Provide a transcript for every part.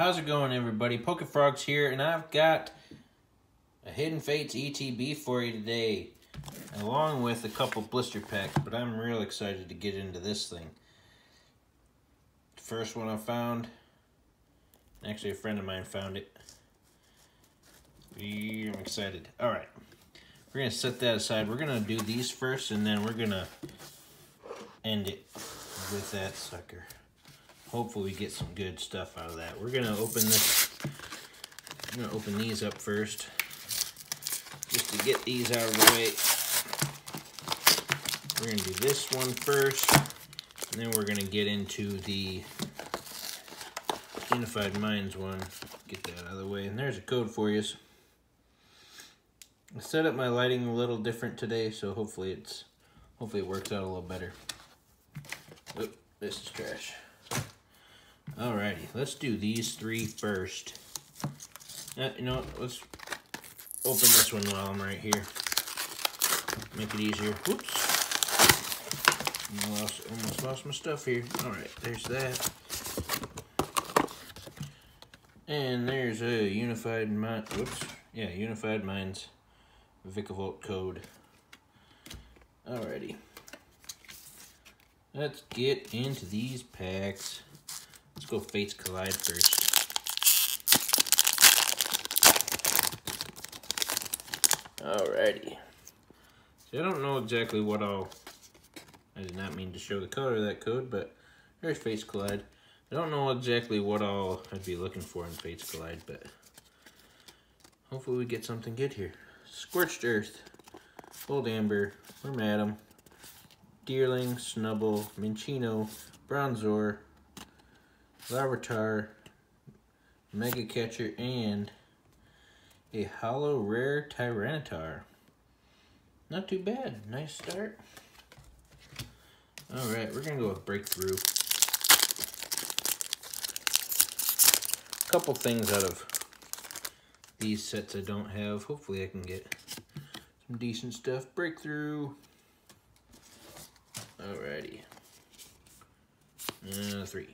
How's it going, everybody? PokeFrogs here, and I've got a Hidden Fates ETB for you today, along with a couple blister packs, but I'm real excited to get into this thing. The first one I found, actually a friend of mine found it. I'm excited. All right, we're gonna set that aside. We're gonna do these first, and then we're gonna end it with that sucker hopefully we get some good stuff out of that. We're gonna open this, I'm gonna open these up first, just to get these out of the way. We're gonna do this one first, and then we're gonna get into the Unified Minds one. Get that out of the way, and there's a code for you. I set up my lighting a little different today, so hopefully it's, hopefully it works out a little better. Oop, this is trash. Alrighty, let's do these three first. Uh, you know, let's open this one while I'm right here. Make it easier. Whoops. Lost, almost lost my stuff here. Alright, there's that. And there's a Unified Mind, whoops, yeah, Unified Minds Vikavolt code. Alrighty. Let's get into these packs. Go Fates Collide first. Alrighty. See, I don't know exactly what I'll... I did not mean to show the color of that code, but there's Fates Collide. I don't know exactly what all I'd be looking for in Fates Collide, but hopefully we get something good here. Scorched Earth, Old Amber, Madam, Deerling, Snubbull, Minccino, Bronzor, Larvitar, Mega Catcher, and a holo Rare Tyranitar. Not too bad. Nice start. Alright, we're going to go with Breakthrough. A couple things out of these sets I don't have. Hopefully I can get some decent stuff. Breakthrough. Alrighty. Uh, three.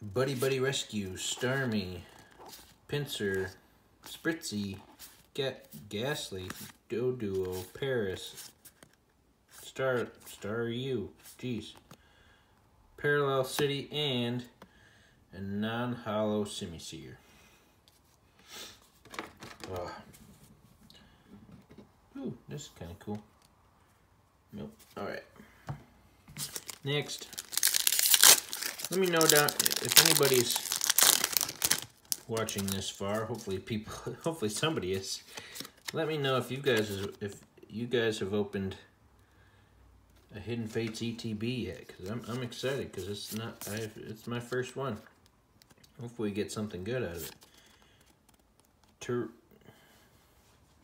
Buddy Buddy Rescue, Starmie, Pinsir, Spritzee, Get Gastly, Doduo, Paras, Star Staryu, jeez, Parallel City, and a non-holo Simisear. Oh. Ooh, this is kind of cool. Nope. All right. Next. Let me know down if anybody's watching this far. Hopefully people, hopefully somebody is. Let me know if you guys if you guys have opened a Hidden Fates ETB yet, because I'm I'm excited because it's not I it's my first one. Hopefully we get something good out of it. Ter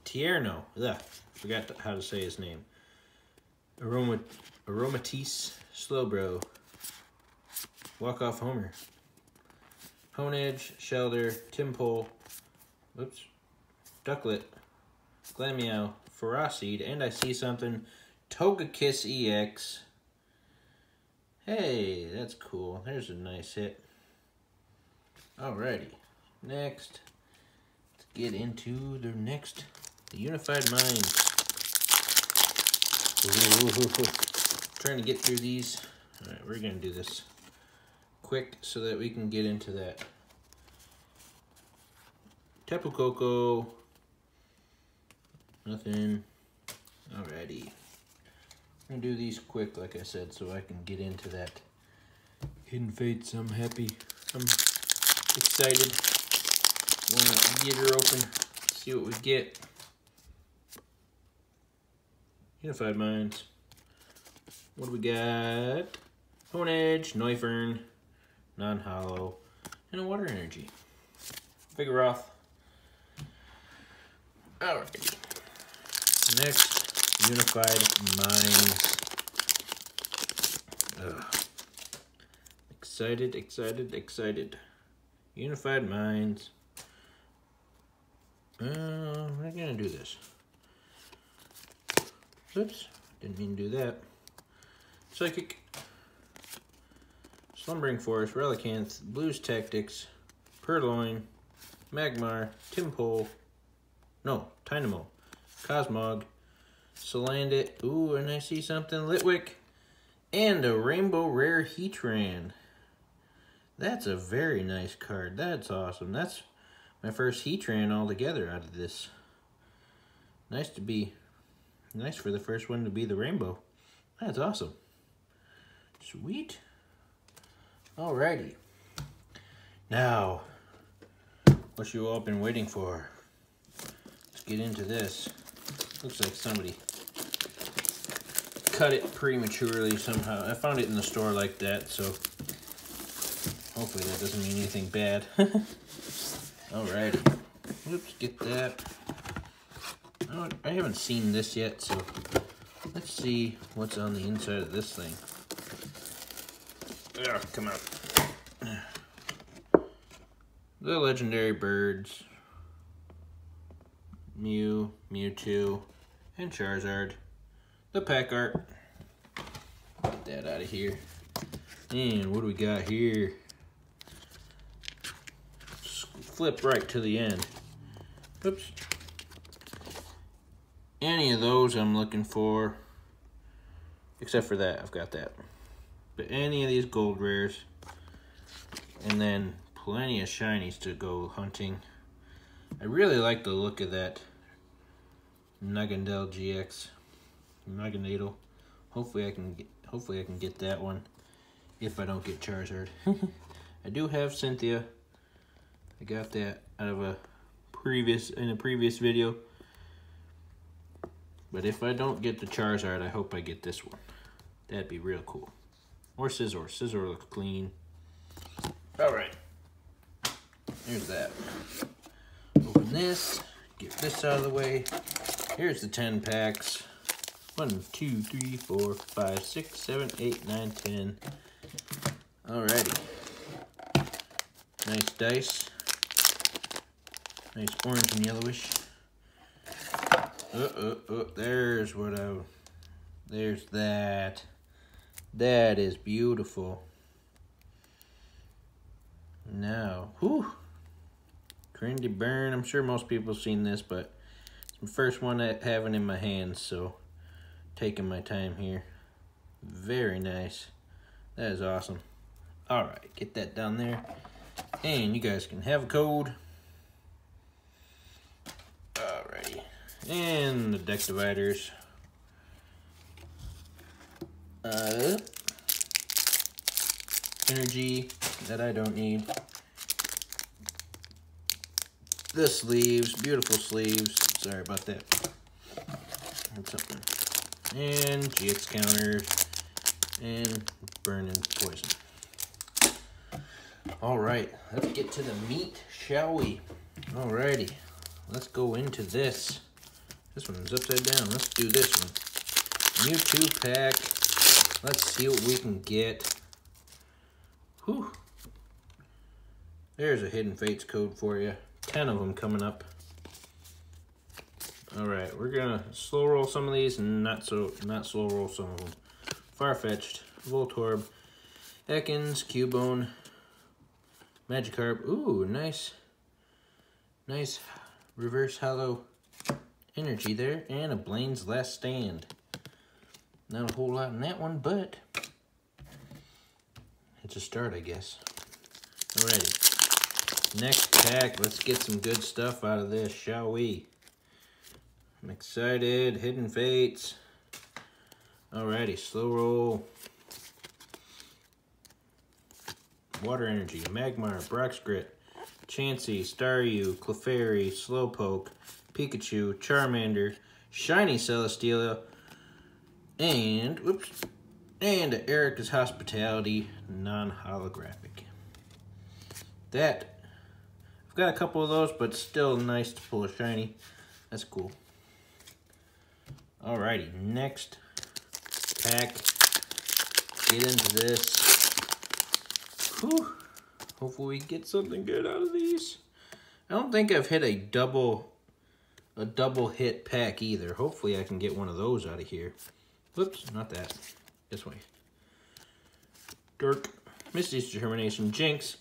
Tierno, yeah, forgot how to say his name. Aroma Aromatisse Slowbro. Walk Off Homer. Honedge, Shellder, Tympole, whoops, Ducklett, Glameow, Ferroseed, and I see something, Togekiss EX. Hey, that's cool. There's a nice hit. Alrighty, next, let's get into the next, the Unified Minds. Trying to get through these. Alright, we're gonna do this quick so that we can get into that. Tapu Koko. Nothing. Alrighty. I'm gonna do these quick, like I said, so I can get into that. Hidden Fates, I'm happy. I'm excited. Wanna get her open, see what we get. Unified Minds. What do we got? Honedge, Noivern, non-holo, and a water energy. Vigoroth. Alrighty. Next, Unified Minds. Excited, excited, excited. Unified Minds. Uh, we're gonna do this. Oops, didn't mean to do that. Psychic Slumbering Forest, Relicanth, Blues Tactics, Purrloin, Magmar, Tympole, no, Tynamo, Cosmog, Salandit, ooh, and I see something, Litwick, and a Rainbow Rare Heatran. That's a very nice card. That's awesome. That's my first Heatran altogether out of this. Nice to be, nice for the first one to be the Rainbow. That's awesome. Sweet. Alrighty. Now, what you all been waiting for? Let's get into this. Looks like somebody cut it prematurely somehow. I found it in the store like that, so hopefully that doesn't mean anything bad. Alrighty. Oops, get that. I haven't seen this yet, so let's see what's on the inside of this thing. Yeah, come out. The legendary birds. Mew, Mewtwo, and Charizard. The pack art. Get that out of here. And what do we got here? Flip right to the end. Oops. Any of those I'm looking for. Except for that, I've got that. But any of these gold rares. And then plenty of shinies to go hunting. I really like the look of that Naganadel GX. Naganadel. Hopefully I can get hopefully I can get that one if I don't get Charizard. I do have Cynthia. I got that out of a previous in a previous video. But if I don't get the Charizard, I hope I get this one. That'd be real cool. Or Scizor. Scizor looks clean. Alright. There's that. Open this. Get this out of the way. Here's the 10 packs. 1, 2, 3, 4, 5, 6, 7, 8, 9, 10. Alrighty. Nice dice. Nice orange and yellowish. Oh, oh, oh, there's what I... There's that. That is beautiful. Now, whew. Crindy Burn. I'm sure most people have seen this, but it's the first one I have it in my hands, so taking my time here. Very nice. That is awesome. Alright, get that down there. And you guys can have a code. Alrighty. And the deck dividers. Uh, energy that I don't need. The sleeves, beautiful sleeves. Sorry about that. That's something. And GX counters. And burning poison. Alright, let's get to the meat, shall we? Alrighty, let's go into this. This one's upside down. Let's do this one. Mewtwo pack Let's see what we can get. Whew. There's a Hidden Fates code for you. 10 of them coming up. All right, we're gonna slow roll some of these and not so not slow roll some of them. Farfetch'd, Voltorb, Ekans, Cubone, Magikarp. Ooh, nice, nice reverse holo energy there, and a Blaine's Last Stand. Not a whole lot in that one, but it's a start, I guess. Alrighty. Next pack. Let's get some good stuff out of this, shall we? I'm excited. Hidden Fates. Alrighty, slow roll. Water Energy, Magmar, Brock's Grit, Chansey, Staryu, Clefairy, Slowpoke, Pikachu, Charmander, Shiny Celesteela, and, whoops, and Erica's Hospitality non-holographic. That, I've got a couple of those, but still nice to pull a shiny. That's cool. Alrighty, next pack. Get into this. Whew. Hopefully we get something good out of these. I don't think I've hit a double a double hit pack either. Hopefully I can get one of those out of here. Whoops, not that. This way. Dirk. Misty's Determination, Jynx,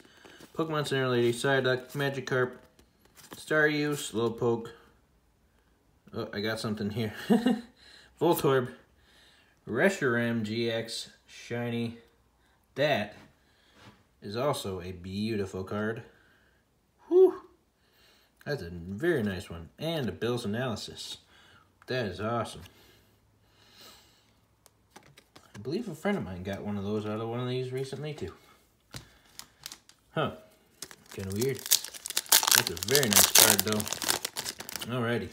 Pokemon Center Lady, Psyduck, Magikarp, Staryu, Slowpoke. Oh, I got something here. Voltorb, Reshiram GX, Shiny. That is also a beautiful card. Whew. That's a very nice one. And a Bill's Analysis. That is awesome. I believe a friend of mine got one of those out of one of these recently too. Huh. Kind of weird. That's a very nice card though. Alrighty.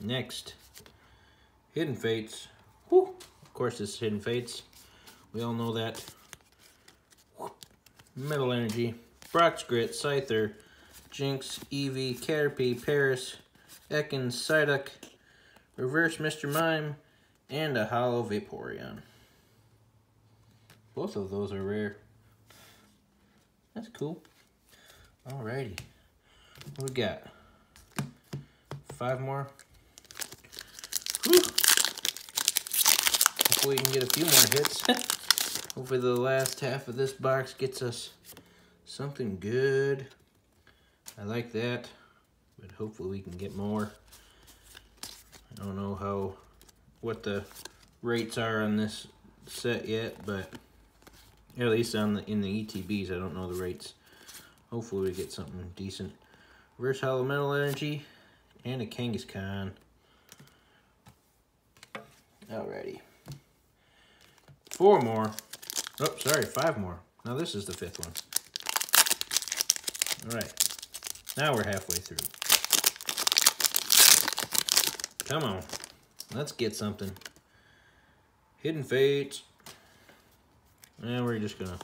Next. Hidden Fates. Whew. Of course this is Hidden Fates. We all know that. Metal Energy. Brock's Grit. Scyther. Jynx. Eevee. Caterpie. Paras. Ekans. Psyduck. Reverse Mr. Mime and a holo Vaporeon. Both of those are rare. That's cool. Alrighty. What we got? Five more. Whew. Hopefully we can get a few more hits. Hopefully the last half of this box gets us something good. I like that, but hopefully we can get more. I don't know how what the rates are on this set yet, but at least on the in the ETBs, I don't know the rates. Hopefully we get something decent. Reverse Holo Metal Energy and a Kangaskhan. Alrighty. Four more. Oh, sorry, five more. Now this is the fifth one. Alright. Now we're halfway through. Come on. Let's get something. Hidden Fates. And we're just gonna...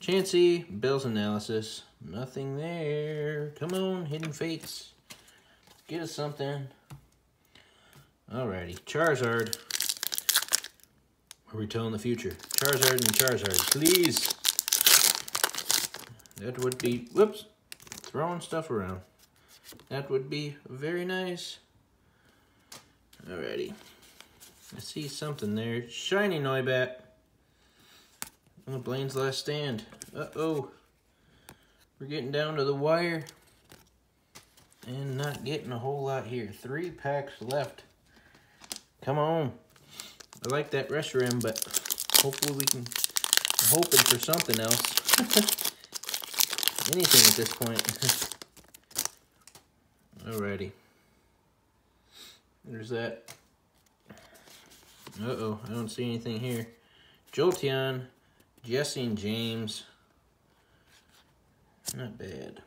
Chansey, Bill's Analysis. Nothing there. Come on, Hidden Fates. Get us something. Alrighty. Charizard. Are we telling the future? Charizard and Charizard, please. That would be, whoops, throwing stuff around. That would be very nice. Alrighty. I see something there. Shiny Noibat. Oh, Blaine's last stand. Uh-oh. We're getting down to the wire. And not getting a whole lot here. Three packs left. Come on. I like that Reshiram, but hopefully we can... I'm hoping for something else. Anything at this point. Alrighty. There's that. Uh-oh, I don't see anything here. Jolteon, Jessie and James. Not bad.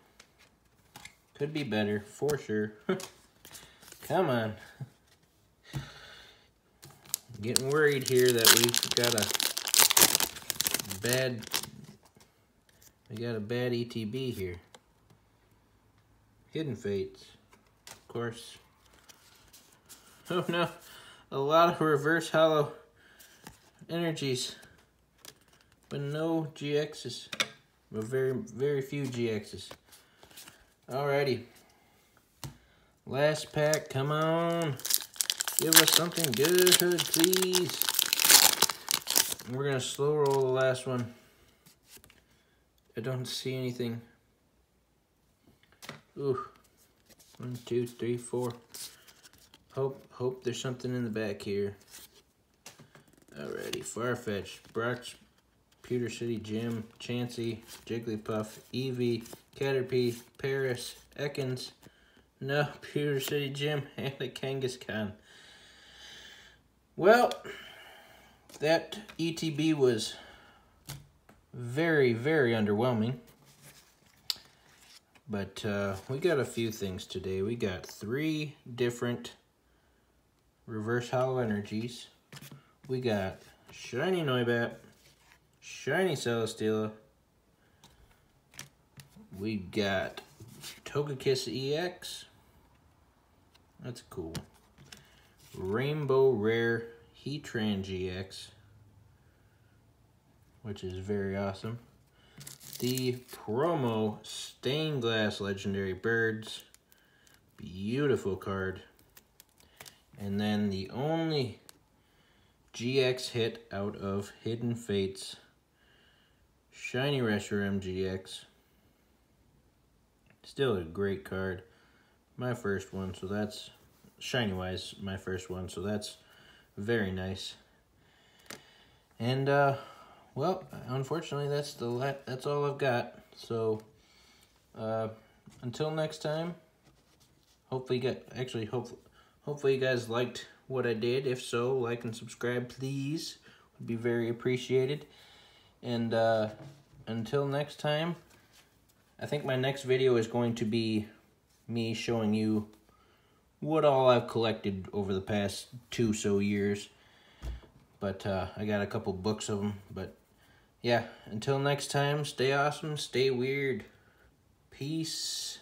Could be better, for sure. Come on. getting worried here that we've got a bad, we got a bad ETB here. Hidden Fates, of course. Oh no, a lot of reverse holo energies, but no GXs, but very, very few GXs. Alrighty, last pack, come on. Give us something good, please. We're gonna slow roll the last one. I don't see anything. Ooh. One, two, three, four. Hope hope there's something in the back here. Alrighty, Farfetch, Brock's, Pewter City Gym, Chansey, Jigglypuff, Eevee, Caterpie, Paras, Ekans, no, Pewter City Gym, and a Kangaskhan. Well, that ETB was very, very underwhelming. But uh, we got a few things today. We got three different reverse Holo energies. We got shiny Noibat, shiny Celesteela. We got Togekiss EX. That's cool. Rainbow Rare Heatran GX, which is very awesome. The promo Stained Glass Legendary Birds, beautiful card. And then the only GX hit out of Hidden Fates, Shiny Reshiram GX. Still a great card. My first one, so that's shiny wise my first one, so that's very nice. And uh well, unfortunately that's the that's all I've got. So uh until next time, hopefully get actually hope hopefully you guys liked what I did. If so, like and subscribe please. Would be very appreciated. And uh until next time, I think my next video is going to be me showing you what all I've collected over the past two so years. But uh, I got a couple books of them. But yeah, until next time, stay awesome, stay weird. Peace.